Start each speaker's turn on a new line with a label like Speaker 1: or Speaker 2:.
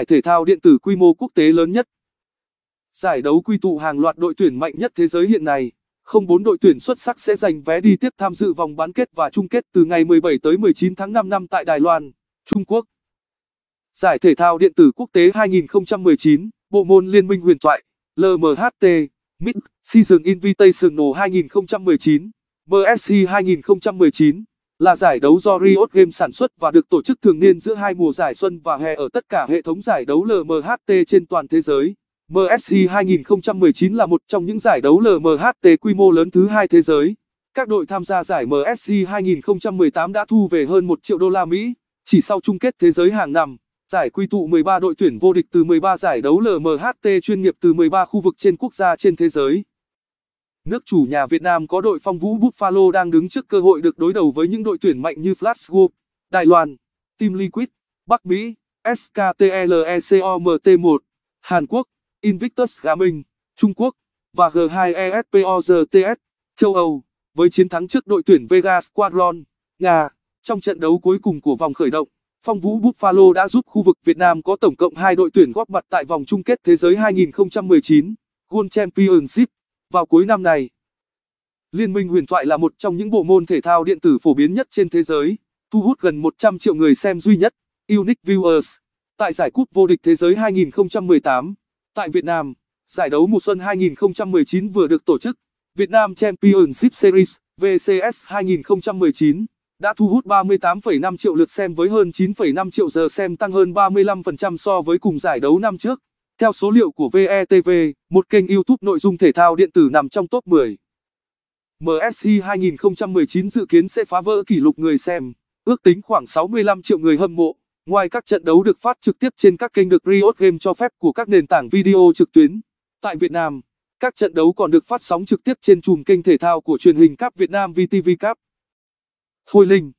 Speaker 1: giải thể thao điện tử quy mô quốc tế lớn nhất. Giải đấu quy tụ hàng loạt đội tuyển mạnh nhất thế giới hiện nay. Không bốn đội tuyển xuất sắc sẽ giành vé đi tiếp tham dự vòng bán kết và chung kết từ ngày 17 tới 19 tháng 5 năm tại Đài Loan, Trung Quốc. Giải thể thao điện tử quốc tế 2019, bộ môn Liên minh huyền thoại, LMHT, Mid Season Invitational 2019, MSC 2019 là giải đấu do Riot Games sản xuất và được tổ chức thường niên giữa hai mùa giải xuân và hè ở tất cả hệ thống giải đấu LMHT trên toàn thế giới. MSC 2019 là một trong những giải đấu LMHT quy mô lớn thứ hai thế giới. Các đội tham gia giải MSC 2018 đã thu về hơn 1 triệu đô la Mỹ, chỉ sau chung kết thế giới hàng năm. Giải quy tụ 13 đội tuyển vô địch từ 13 giải đấu LMHT chuyên nghiệp từ 13 khu vực trên quốc gia trên thế giới. Nước chủ nhà Việt Nam có đội phong vũ Buffalo đang đứng trước cơ hội được đối đầu với những đội tuyển mạnh như Flash Group, Đài Loan, Team Liquid, Bắc Mỹ, SKTLECOMT1, Hàn Quốc, Invictus Gaming, Trung Quốc, và G2ESPORTS, châu Âu, với chiến thắng trước đội tuyển Vega Squadron, Nga. Trong trận đấu cuối cùng của vòng khởi động, phong vũ Buffalo đã giúp khu vực Việt Nam có tổng cộng 2 đội tuyển góp mặt tại vòng chung kết thế giới 2019, World Championship, vào cuối năm này. Liên minh huyền thoại là một trong những bộ môn thể thao điện tử phổ biến nhất trên thế giới, thu hút gần 100 triệu người xem duy nhất, unique viewers, tại giải cúp vô địch thế giới 2018. Tại Việt Nam, giải đấu mùa xuân 2019 vừa được tổ chức, Việt Nam Championship Series, VCS 2019, đã thu hút 38,5 triệu lượt xem với hơn 9,5 triệu giờ xem tăng hơn 35% so với cùng giải đấu năm trước. Theo số liệu của VETV, một kênh YouTube nội dung thể thao điện tử nằm trong top 10. MSI 2019 dự kiến sẽ phá vỡ kỷ lục người xem, ước tính khoảng 65 triệu người hâm mộ. Ngoài các trận đấu được phát trực tiếp trên các kênh được Riot Game cho phép của các nền tảng video trực tuyến, tại Việt Nam, các trận đấu còn được phát sóng trực tiếp trên chùm kênh thể thao của truyền hình cáp Việt Nam VTV CAP. Khôi Linh